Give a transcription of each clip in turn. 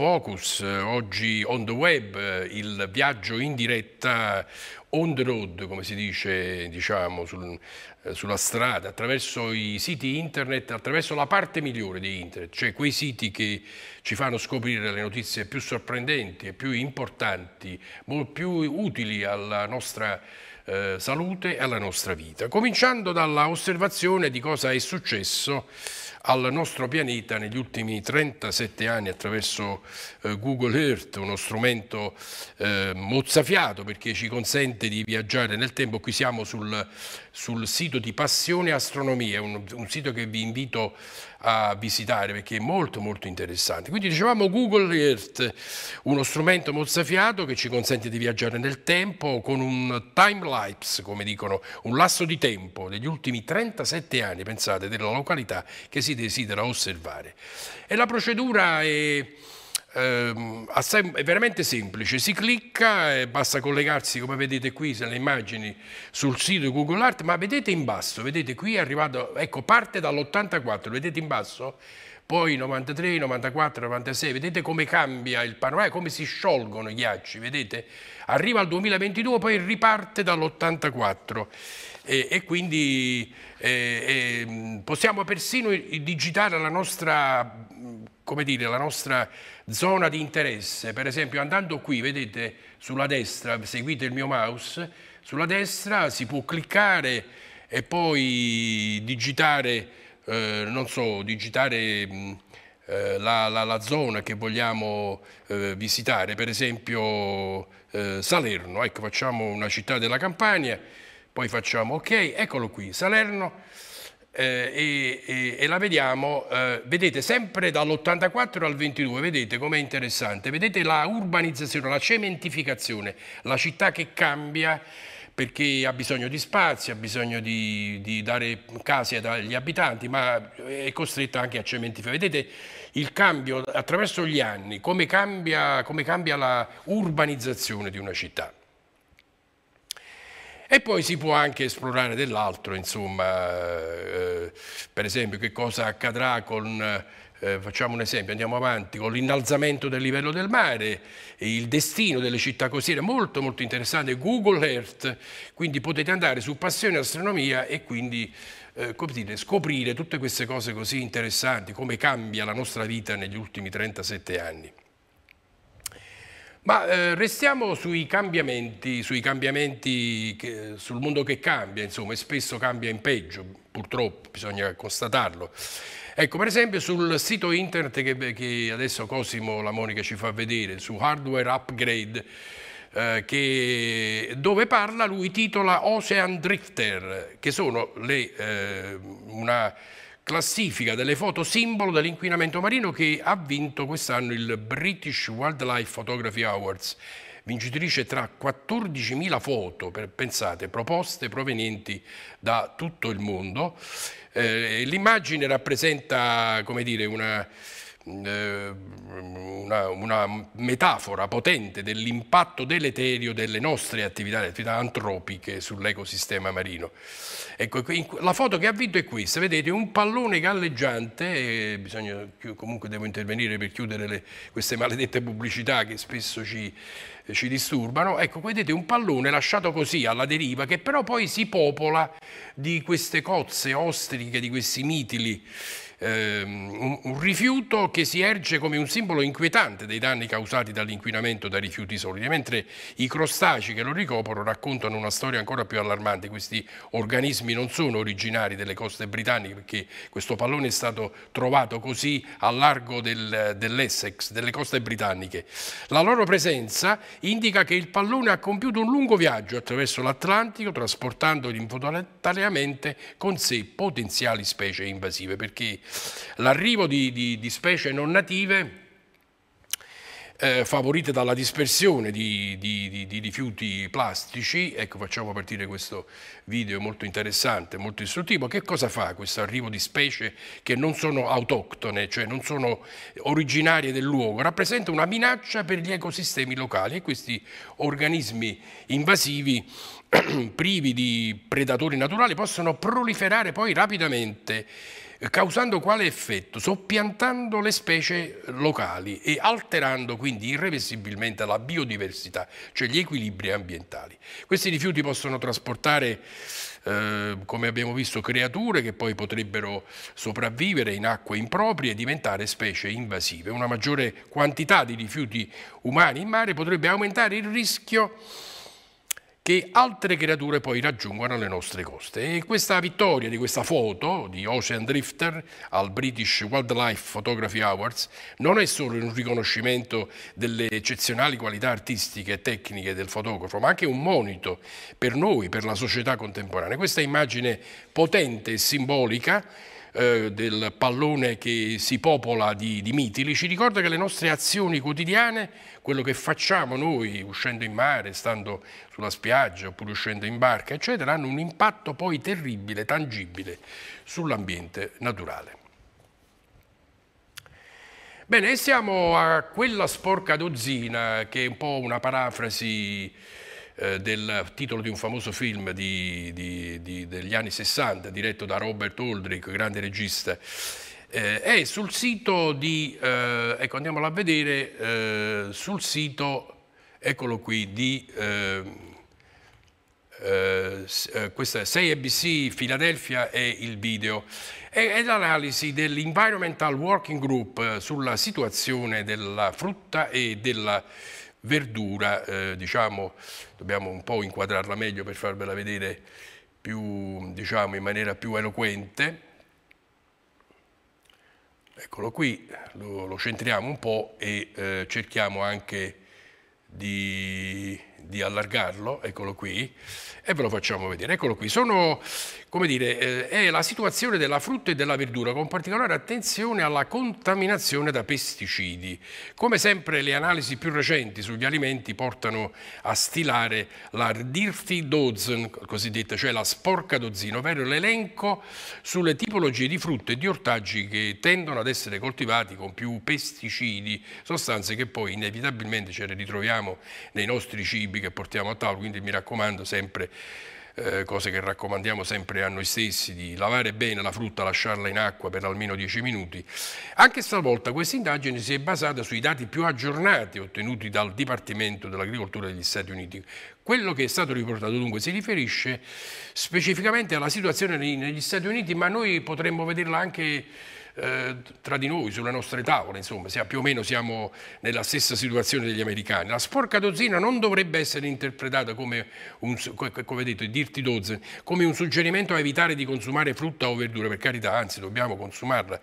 Focus, oggi on the web, il viaggio in diretta on the road, come si dice diciamo, sul, eh, sulla strada, attraverso i siti internet, attraverso la parte migliore di internet, cioè quei siti che ci fanno scoprire le notizie più sorprendenti e più importanti, più utili alla nostra eh, salute e alla nostra vita. Cominciando dalla osservazione di cosa è successo al nostro pianeta negli ultimi 37 anni attraverso eh, Google Earth, uno strumento eh, mozzafiato perché ci consente di viaggiare nel tempo. Qui siamo sul, sul sito di Passione Astronomia, un, un sito che vi invito a visitare perché è molto molto interessante. Quindi dicevamo Google Earth, uno strumento mozzafiato che ci consente di viaggiare nel tempo con un time lapse, come dicono, un lasso di tempo degli ultimi 37 anni, pensate, della località che si desidera osservare. E la procedura è Ehm, è veramente semplice, si clicca e basta collegarsi come vedete qui nelle immagini sul sito di Google Art, ma vedete in basso, vedete qui è arrivato, ecco parte dall'84, vedete in basso? Poi 93, 94, 96, vedete come cambia il panorama, come si sciolgono i ghiacci, vedete? Arriva al 2022, poi riparte dall'84 e, e, quindi eh, eh, possiamo persino digitare la nostra, come dire, la nostra zona di interesse, per esempio andando qui, vedete sulla destra, seguite il mio mouse, sulla destra si può cliccare e poi digitare, eh, non so, digitare mh, eh, la, la, la, zona che vogliamo eh, visitare, per esempio eh, Salerno, ecco facciamo una città della Campania, poi facciamo ok, eccolo qui, Salerno, eh, e, e, la vediamo, eh, vedete sempre dall'84 al 22, vedete com'è interessante, vedete la urbanizzazione, la cementificazione, la città che cambia perché ha bisogno di spazi, ha bisogno di, di dare case agli abitanti, ma è costretta anche a cementificare. Vedete il cambio attraverso gli anni, come cambia, come cambia la urbanizzazione di una città. E poi si può anche esplorare dell'altro, insomma, eh, per esempio che cosa accadrà con, eh, facciamo un esempio, andiamo avanti, con l'innalzamento del livello del mare, il destino delle città costiere, molto molto interessante, Google Earth, quindi potete andare su Passione Astronomia e quindi eh, dire, scoprire tutte queste cose così interessanti, come cambia la nostra vita negli ultimi 37 anni. Ma eh, restiamo sui cambiamenti, sui cambiamenti che, sul mondo che cambia, insomma, e spesso cambia in peggio, purtroppo, bisogna constatarlo. Ecco, per esempio sul sito internet che, che adesso Cosimo La Monica ci fa vedere, su Hardware Upgrade, eh, che, dove parla, lui titola Ocean Drifter, che sono le, eh, una classifica delle foto simbolo dell'inquinamento marino che ha vinto quest'anno il British Wildlife Photography Awards, vincitrice tra 14.000 foto, per, pensate, proposte provenienti da tutto il mondo. Eh, L'immagine rappresenta, come dire, una una, una, metafora potente dell'impatto deleterio delle nostre attività, le attività antropiche sull'ecosistema marino. Ecco, la foto che ha vinto è questa, vedete un pallone galleggiante, bisogna, comunque devo intervenire per chiudere le, queste maledette pubblicità che spesso ci, ci disturbano, ecco vedete un pallone lasciato così alla deriva che però poi si popola di queste cozze ostriche, di questi mitili un, un, rifiuto che si erge come un simbolo inquietante dei danni causati dall'inquinamento da rifiuti solidi, mentre i crostacei che lo ricoprono raccontano una storia ancora più allarmante. Questi organismi non sono originari delle coste britanniche perché questo pallone è stato trovato così a largo del, dell'Essex, delle coste britanniche. La loro presenza indica che il pallone ha compiuto un lungo viaggio attraverso l'Atlantico trasportando involontariamente con sé potenziali specie invasive perché L'arrivo di, di, di, specie non native eh, favorite dalla dispersione di, di, rifiuti plastici, ecco facciamo partire questo video molto interessante, molto istruttivo, che cosa fa questo arrivo di specie che non sono autoctone, cioè non sono originarie del luogo, rappresenta una minaccia per gli ecosistemi locali e questi organismi invasivi privi di predatori naturali possono proliferare poi rapidamente causando quale effetto? Soppiantando le specie locali e alterando quindi irreversibilmente la biodiversità, cioè gli equilibri ambientali. Questi rifiuti possono trasportare eh, come abbiamo visto, creature che poi potrebbero sopravvivere in acque improprie e diventare specie invasive. Una maggiore quantità di rifiuti umani in mare potrebbe aumentare il rischio che altre creature poi raggiungano le nostre coste. E questa vittoria di questa foto di Ocean Drifter al British Wildlife Photography Awards non è solo un riconoscimento delle eccezionali qualità artistiche e tecniche del fotografo, ma anche un monito per noi, per la società contemporanea. Questa immagine potente e simbolica eh, del pallone che si popola di, di mitili, ci ricorda che le nostre azioni quotidiane, quello che facciamo noi uscendo in mare, stando sulla spiaggia oppure uscendo in barca, eccetera, hanno un impatto poi terribile, tangibile sull'ambiente naturale. Bene, siamo a quella sporca dozzina che è un po' una parafrasi eh, del titolo di un famoso film di, di, di, degli anni 60 diretto da Robert Aldrich, grande regista. Eh, è sul sito di, eh, ecco andiamolo a vedere, eh, sul sito, eccolo qui, di eh, questa 6ABC Philadelphia è il video è, l'analisi dell'Environmental Working Group sulla situazione della frutta e della verdura, eh, diciamo, dobbiamo un po' inquadrarla meglio per farvela vedere più, diciamo, in maniera più eloquente. Eccolo qui, lo, lo centriamo un po' e eh, cerchiamo anche di, di allargarlo, eccolo qui, e ve lo facciamo vedere. Eccolo qui, sono, dire, eh, è la situazione della frutta e della verdura, con particolare attenzione alla contaminazione da pesticidi. Come sempre le analisi più recenti sugli alimenti portano a stilare la Dirty Dozen, cosiddetta, cioè la sporca dozzina, ovvero l'elenco sulle tipologie di frutta e di ortaggi che tendono ad essere coltivati con più pesticidi, sostanze che poi inevitabilmente ce le ritroviamo nei nostri cibi che portiamo a tavola, quindi mi raccomando sempre eh, cose che raccomandiamo sempre a noi stessi, di lavare bene la frutta, lasciarla in acqua per almeno 10 minuti. Anche stavolta questa indagine si è basata sui dati più aggiornati ottenuti dal Dipartimento dell'Agricoltura degli Stati Uniti. Quello che è stato riportato dunque si riferisce specificamente alla situazione negli Stati Uniti, ma noi potremmo vederla anche eh, tra di noi, sulle nostre tavole, insomma, più o meno siamo nella stessa situazione degli americani. La sporca dozzina non dovrebbe essere interpretata come un, come detto, dirti dozen, come un suggerimento a evitare di consumare frutta o verdura, per carità, anzi dobbiamo consumarla.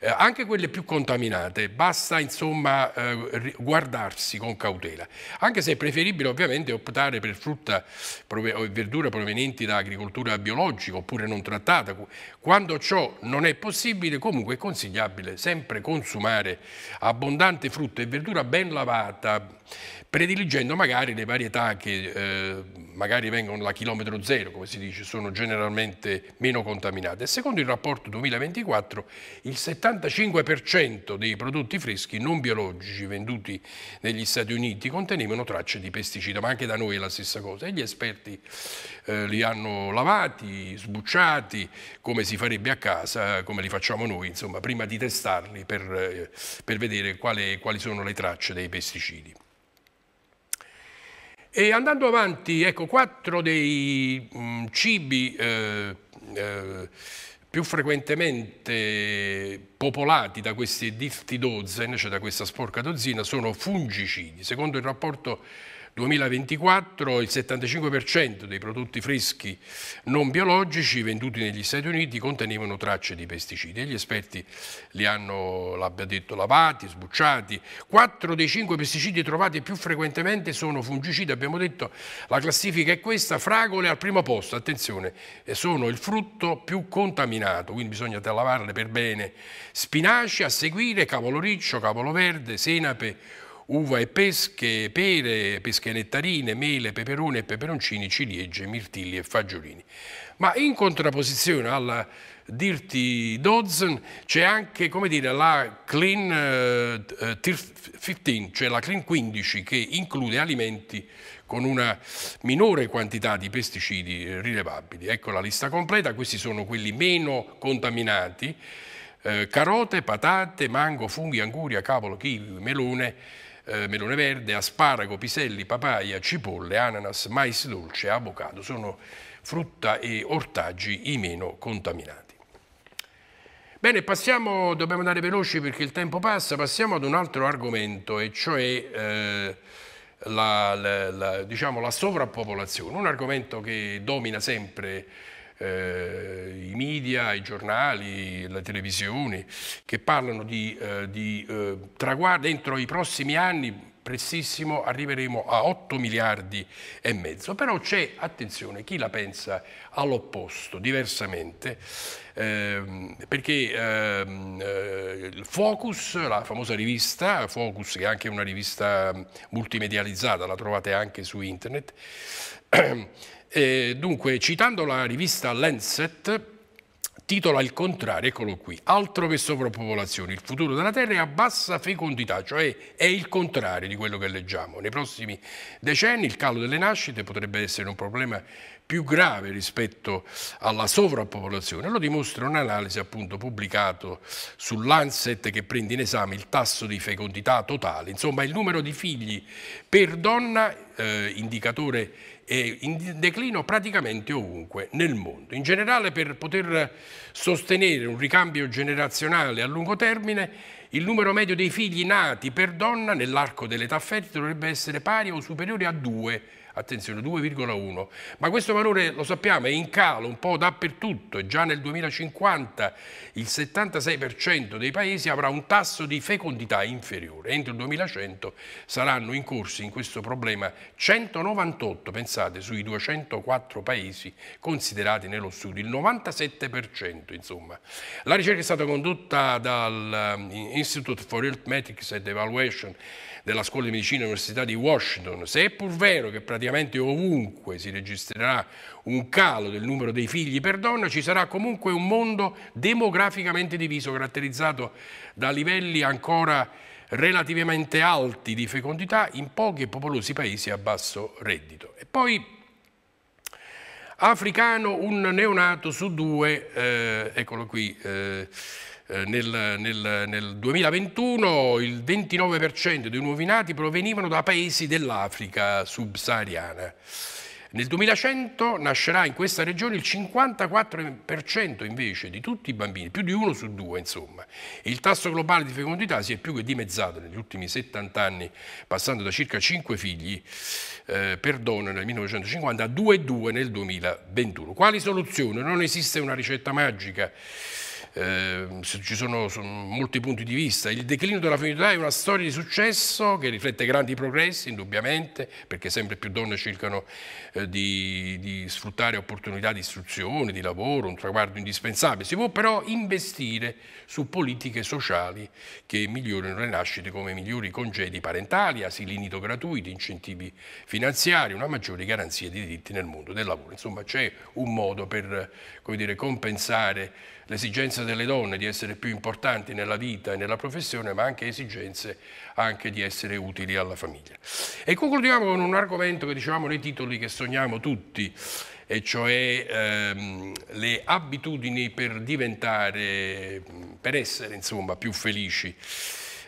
Eh, anche quelle più contaminate, basta insomma eh, guardarsi con cautela, anche se è preferibile ovviamente optare per frutta o verdura provenienti da agricoltura biologica oppure non trattata. Quando ciò non è possibile, comunque Comunque è consigliabile sempre consumare abbondante frutta e verdura ben lavata, prediligendo magari le varietà che eh, magari vengono da chilometro zero, come si dice, sono generalmente meno contaminate. secondo il rapporto 2024 il 75% dei prodotti freschi non biologici venduti negli Stati Uniti contenevano tracce di pesticida, ma anche da noi è la stessa cosa. E gli esperti eh, li hanno lavati, sbucciati, come si farebbe a casa, come li facciamo noi, insomma, prima di testarli per, eh, per vedere quali, quali sono le tracce dei pesticidi. E andando avanti, ecco, quattro dei mh, mm, cibi eh, eh, più frequentemente popolati da questi diftidozen, cioè da questa sporca dozzina, sono fungicidi. Secondo il rapporto 2024 il 75% dei prodotti freschi non biologici venduti negli Stati Uniti contenevano tracce di pesticidi. E gli esperti li hanno, l'abbiamo detto, lavati, sbucciati. Quattro dei cinque pesticidi trovati più frequentemente sono fungicidi, abbiamo detto, la classifica è questa, fragole al primo posto, attenzione, sono il frutto più contaminato, quindi bisogna lavarle per bene, spinaci a seguire, cavolo riccio, cavolo verde, senape, uva e pesche, pere, pesche nettarine, mele, peperoni e peperoncini, ciliegie, mirtilli e fagiolini. Ma in contrapposizione alla Dirty Dozen c'è anche dire, la Clean 15, eh, cioè la Clean 15 che include alimenti con una minore quantità di pesticidi rilevabili. Ecco la lista completa, questi sono quelli meno contaminati, eh, carote, patate, mango, funghi, anguria, cavolo, kiwi, melone, eh, melone verde, asparago, piselli, papaya, cipolle, ananas, mais dolce, avocado. Sono frutta e ortaggi i meno contaminati. Bene, passiamo, dobbiamo andare veloci perché il tempo passa, passiamo ad un altro argomento e cioè eh, la, la, la, diciamo, la, sovrappopolazione, un argomento che domina sempre eh, i media, i giornali, le televisioni, che parlano di, eh, di eh, traguardi. Entro i prossimi anni prestissimo arriveremo a 8 miliardi e mezzo, però c'è, attenzione, chi la pensa all'opposto, diversamente, ehm, perché ehm, eh, Focus, la famosa rivista, Focus che è anche una rivista multimedializzata, la trovate anche su internet, eh, dunque citando la rivista Lancet, titola il contrario, eccolo qui, altro che sovrappopolazione, il futuro della Terra è a bassa fecondità, cioè è il contrario di quello che leggiamo. Nei prossimi decenni il calo delle nascite potrebbe essere un problema più grave rispetto alla sovrappopolazione. Lo dimostra un'analisi appunto pubblicato sull'Anset che prende in esame il tasso di fecondità totale, insomma il numero di figli per donna, eh, indicatore è in declino praticamente ovunque nel mondo. In generale per poter sostenere un ricambio generazionale a lungo termine il numero medio dei figli nati per donna nell'arco dell'età fertile dovrebbe essere pari o superiore a due attenzione 2,1, ma questo valore lo sappiamo è in calo un po' dappertutto e già nel 2050 il 76% dei paesi avrà un tasso di fecondità inferiore. Entro il 2100 saranno incorsi in questo problema 198, pensate, sui 204 paesi considerati nello studio, il 97% insomma. La ricerca è stata condotta dall'Institute um, for Health Metrics and Evaluation della Scuola di Medicina dell'Università di Washington, se è pur vero che praticamente ovunque si registrerà un calo del numero dei figli per donna, ci sarà comunque un mondo demograficamente diviso, caratterizzato da livelli ancora relativamente alti di fecondità in pochi e popolosi paesi a basso reddito. E poi africano, un neonato su due, eh, eccolo qui, eh, nel, nel, nel, 2021 il 29% dei nuovi nati provenivano da paesi dell'Africa subsahariana. Nel 2100 nascerà in questa regione il 54% invece di tutti i bambini, più di uno su due insomma. Il tasso globale di fecondità si è più che dimezzato negli ultimi 70 anni, passando da circa 5 figli eh, per donna nel 1950 a 2,2 nel 2021. Quali soluzioni? Non esiste una ricetta magica eh, ci sono, sono, molti punti di vista. Il declino della femminilità è una storia di successo che riflette grandi progressi, indubbiamente, perché sempre più donne cercano eh, di, di, sfruttare opportunità di istruzione, di lavoro, un traguardo indispensabile. Si può però investire su politiche sociali che migliorino le nascite come migliori congedi parentali, asili nido gratuiti, incentivi finanziari, una maggiore garanzia di diritti nel mondo del lavoro. Insomma, c'è un modo per dire, compensare l'esigenza delle donne di essere più importanti nella vita e nella professione, ma anche esigenze anche di essere utili alla famiglia. E concludiamo con un argomento che dicevamo nei titoli che sogniamo tutti, e cioè ehm, le abitudini per diventare, per essere insomma più felici.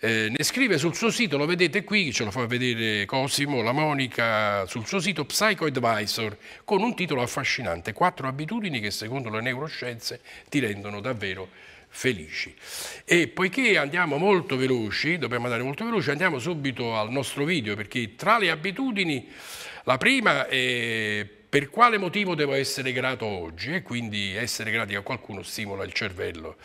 Eh, ne scrive sul suo sito, lo vedete qui, ce lo fa vedere Cosimo, la Monica, sul suo sito Psycho Advisor, con un titolo affascinante, quattro abitudini che secondo le neuroscienze ti rendono davvero felici. E poiché andiamo molto veloci, dobbiamo andare molto veloci, andiamo subito al nostro video, perché tra le abitudini la prima è per quale motivo devo essere grato oggi e quindi essere grati a qualcuno stimola il cervello.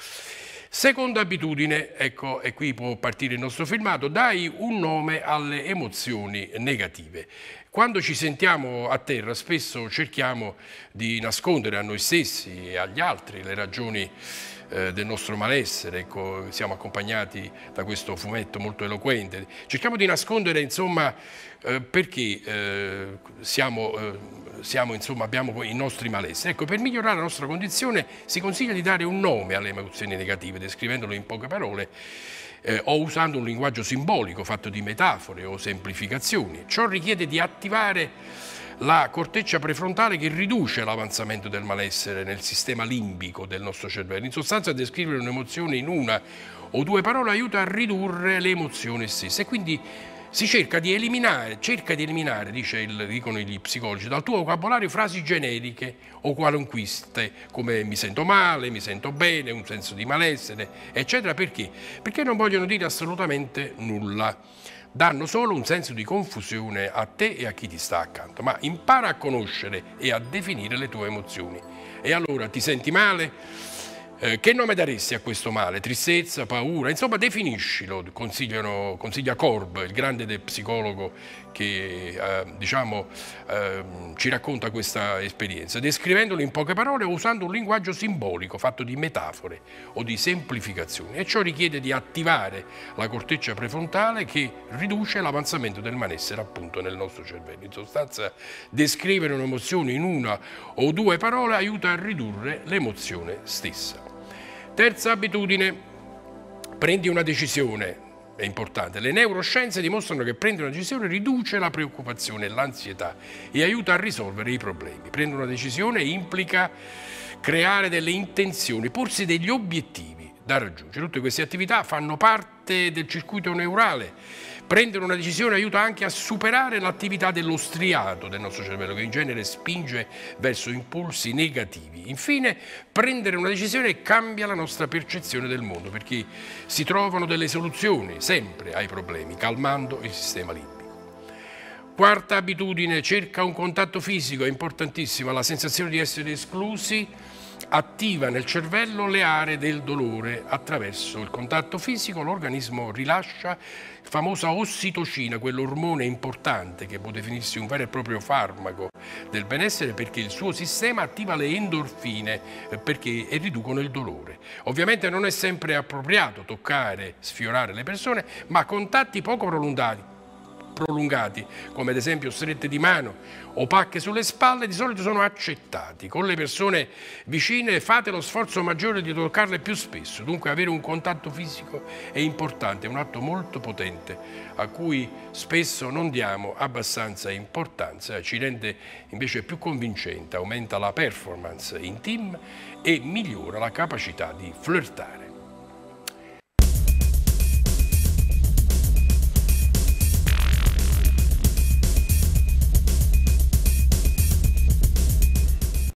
Seconda abitudine, ecco, e qui può partire il nostro filmato, dai un nome alle emozioni negative. Quando ci sentiamo a terra spesso cerchiamo di nascondere a noi stessi e agli altri le ragioni eh, del nostro malessere, ecco, siamo accompagnati da questo fumetto molto eloquente. Cerchiamo di nascondere insomma eh, perché eh, siamo, eh, siamo, insomma, abbiamo i nostri malesseri. Ecco, per migliorare la nostra condizione si consiglia di dare un nome alle emozioni negative, descrivendolo in poche parole eh, o usando un linguaggio simbolico fatto di metafore o semplificazioni. Ciò richiede di attivare la corteccia prefrontale che riduce l'avanzamento del malessere nel sistema limbico del nostro cervello. In sostanza descrivere un'emozione in una o due parole aiuta a ridurre le emozioni stesse e quindi si cerca di eliminare, cerca di eliminare, il, dicono gli psicologi, dal tuo vocabolario frasi generiche o qualunquiste, come mi sento male, mi sento bene, un senso di malessere, eccetera. Perché? Perché non vogliono dire assolutamente nulla. Danno solo un senso di confusione a te e a chi ti sta accanto. Ma impara a conoscere e a definire le tue emozioni. E allora ti senti male? Eh, che nome daresti a questo male? Tristezza, paura? Insomma, definiscilo, consiglia Korb, il grande psicologo che eh, diciamo, eh, ci racconta questa esperienza, descrivendolo in poche parole usando un linguaggio simbolico fatto di metafore o di semplificazioni. E ciò richiede di attivare la corteccia prefrontale che riduce l'avanzamento del malessere appunto nel nostro cervello. In sostanza, descrivere un'emozione in una o due parole aiuta a ridurre l'emozione stessa. Terza abitudine, prendi una decisione, è importante. Le neuroscienze dimostrano che prendere una decisione riduce la preoccupazione e l'ansietà e aiuta a risolvere i problemi. Prendere una decisione implica creare delle intenzioni, porsi degli obiettivi da raggiungere. Tutte queste attività fanno parte del circuito neurale Prendere una decisione aiuta anche a superare l'attività dello striato del nostro cervello, che in genere spinge verso impulsi negativi. Infine, prendere una decisione cambia la nostra percezione del mondo, perché si trovano delle soluzioni sempre ai problemi, calmando il sistema limbico. Quarta abitudine, cerca un contatto fisico, è importantissima, la sensazione di essere esclusi attiva nel cervello le aree del dolore. Attraverso il contatto fisico l'organismo rilascia la famosa ossitocina, quell'ormone importante che può definirsi un vero e proprio farmaco del benessere perché il suo sistema attiva le endorfine eh, perché riducono il dolore. Ovviamente non è sempre appropriato toccare, sfiorare le persone, ma contatti poco prolungati prolungati, come ad esempio strette di mano o pacche sulle spalle, di solito sono accettati. Con le persone vicine fate lo sforzo maggiore di toccarle più spesso, dunque avere un contatto fisico è importante, è un atto molto potente a cui spesso non diamo abbastanza importanza, ci rende invece più convincente, aumenta la performance in team e migliora la capacità di flirtare.